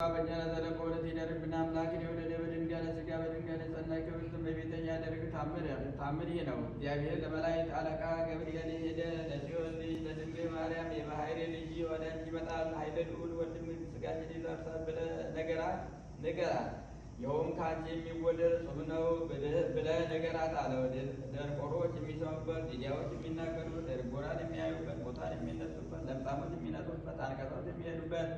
በእኛ ዘለቀ ወለት ይደርብን አምላክን የወለደ በድንጋሌ ሥጋ በድንጋሌ ጸና ክብርት በቤተኛ ያደርግ ታምር ታምር ይህ ነው። እግዚአብሔር ለመላእክት አለቃ ገብርኤል ሄደ ለጽዮን ልጅ ለድንግል ማርያም የባሕሪ ልጅ ወደ አንቺ ይመጣል ኃይለ ልዑል ወንድም ሥጋሽን ይዘርሳል ብለህ ነገራት ንገራት። ይኸውም ከአንቺ የሚወለድ ጾም ነው ብለህ ነገራት አለው። ደንቆሮች የሚሰሙበት፣ ዲዳዎች የሚናገሩበት፣ ድንቁራን የሚያዩበት፣ ሙታን የሚነሱበት፣ ለምጻሞች የሚነጹበት፣ አንካሶች የሚሄዱበት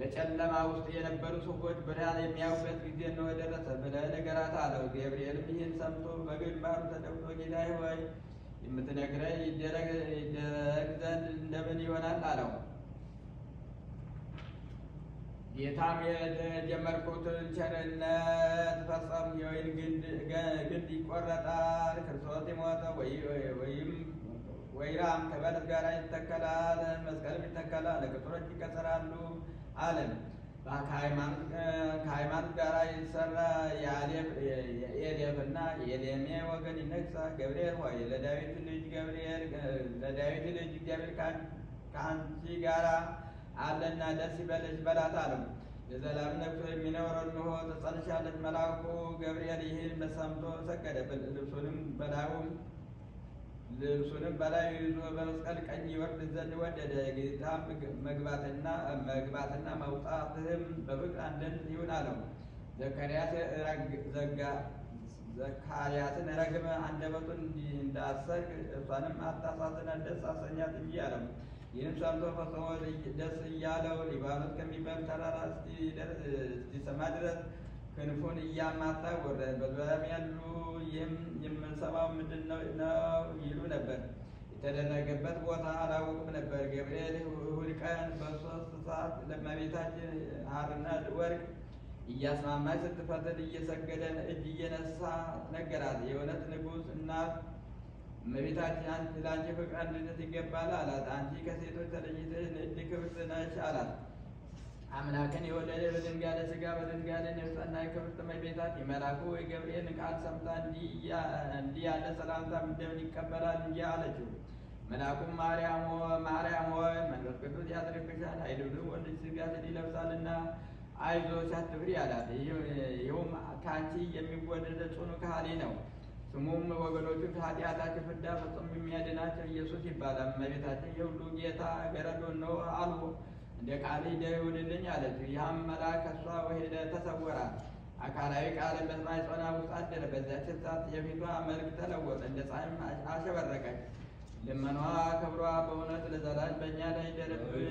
በጨለማ ውስጥ የነበሩ ሰዎች ብርሃን የሚያዩበት ጊዜ ነው የደረሰ ብለህ ንገራት አለው። ገብርኤልም ይህን ሰምቶ በግንባሩ ተደፍቶ ጌታዬ ሆይ የምትነግረኝ ይደረግ ዘንድ እንደምን ይሆናል አለው። ጌታም የጀመርኩትን ቸርነት ፈጸም፣ የወይን ግንድ ይቆረጣል፣ ክርስቶስ የሞተ ወይም ወይራም ከበለስ ጋር ይተከላል፣ መስቀልም ይተከላል፣ ቅጥሮች ይከሰራሉ አለም ከሃይማኖት ጋር የተሰራ የኤሌፍና የኤሌሜ ወገን ይነግሳ። ገብርኤል ሆይ ለዳዊት ልጅ ገብርኤል ለዳዊት ልጅ እግዚአብሔር ከአንቺ ጋራ አለና ደስ ይበልሽ በላት አለው። የዘላለም ነግሶ የሚኖረው እንሆ ትጸንሻለች። መልአኩ ገብርኤል ይህን ሰምቶ ሰገደ። ልብሱንም በላዩም ልብሱንም በላዩ ይዞ በመስቀል ቀኝ ይወርድ ዘንድ ወደደ። ጌታ መግባትና መግባትና መውጣትህም በፍቅር አንድነት ይሁን አለው። ዘካርያስን ረግመ አንደበቱን እንዳሰርግ እሷንም አታሳዝናት ደስ አሰኛት እንጂ አለው። ይህም ሰምቶ ፈጽሞ ደስ እያለው ሊባኖስ ከሚባል ተራራ እስኪሰማ ድረስ ክንፉን እያማታ ወረደ። በዙሪያም ያሉ ይህም የምንሰማው ምንድን ነው ይሉ ነበር። የተደረገበት ቦታ አላወቁም ነበር። ገብርኤል እሑድ ቀን በሦስት ሰዓት ለእመቤታችን ሐርና ወርቅ እያስማማች ስትፈትል እየሰገደ እጅ እየነሳ ነገራት። የእውነት ንጉሥ እናት እመቤታችን ለአንቺ ፍቅር አንድነት ይገባል አላት። አንቺ ከሴቶች ተለይተሽ ንዕድ ክብርት ነሽ አላት። አምላክን የወለደ በድንጋሌ ሥጋ በድንጋሌ የጸና ክብርት እመቤታት የመልአኩ የገብርኤል ቃል ሰምታ እንዲህ ያለ ሰላምታ እንደምን ይቀበላል እንጂ አለችው። መልአኩም ማርያም ሆይ መንፈስ ቅዱስ ያድርብሻል፣ ኃይልንም ወልድ ሥጋሽን ይለብሳልና አይዞሽ አትፍሪ አላት። ይኸውም ከአንቺ የሚወለድ ጽኑ ካህሊ ነው። ስሙም ወገኖቹን ከኃጢአታቸው ፍዳ ፍጹም የሚያድናቸው ኢየሱስ ይባላል። እመቤታችን የሁሉ ጌታ ገረዶ ነው አሉ እንደ ቃል ይሁንልኝ አለችው። ያም መልአክ ከእሷ ሄደ ተሰወራት። አካላዊ ቃልን በማኅፀኗ ውስጥ አደረ። በዚያች ሰዓት የፊቷ መልክ ተለወጠ፣ እንደ ፀሐይም አሸበረቀች። ልመኗ ክብሯ በእውነት ለዘላለም በእኛ ላይ ይደርብን።